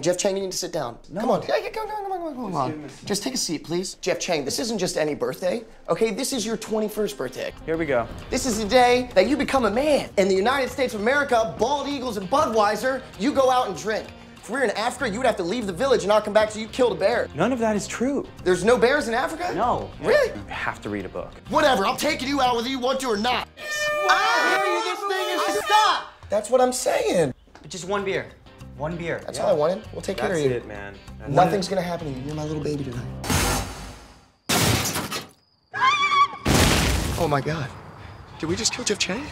Jeff Chang, you need to sit down. Come on. Yeah, yeah, Come on, come on, come on, come on. Just take a seat, please. Jeff Chang, this isn't just any birthday, okay? This is your 21st birthday. Here we go. This is the day that you become a man. In the United States of America, bald eagles and Budweiser, you go out and drink. If we were in Africa, you would have to leave the village and not come back till you killed a bear. None of that is true. There's no bears in Africa? No. Really? You have to read a book. Whatever, I'm taking you out whether you want to or not. I hear you, this thing is stop! That's what I'm saying. But Just one beer. One beer. That's all I wanted. We'll take care of you. it, man. That's Nothing's gonna happen to you. You're my little baby tonight. Oh my god. Did we just kill Jeff Chang?